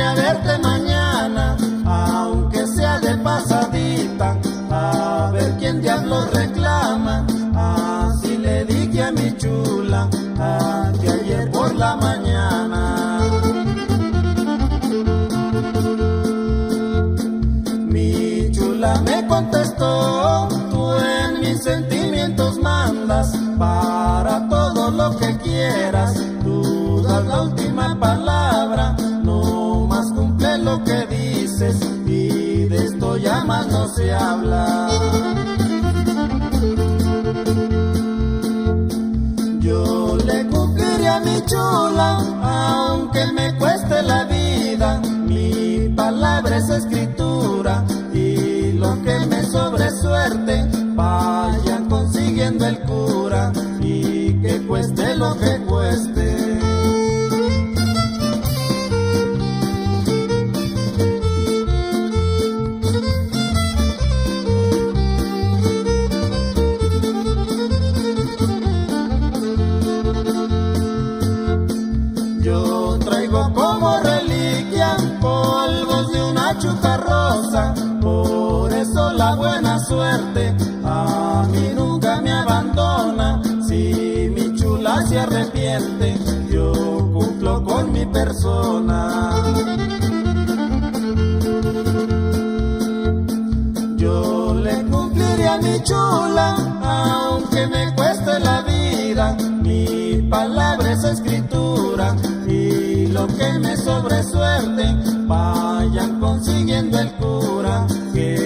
a verte mañana, aunque sea de pasadita, a ver quién diablo reclama. Así le dije a mi chula, a que ayer por la mañana. Mi chula me contestó. Habla. Yo le cumpliré a mi chula, aunque me cueste la vida. Mi palabra es escritura y lo que me sobre suerte, vayan consiguiendo el cura y que cueste lo que cueste. Chucarrosa, por eso la buena suerte a mí nunca me abandona. Si mi chula se arrepiente, yo cumplo con mi persona. Yo le cumpliré a mi chula, consiguiendo el cura. Que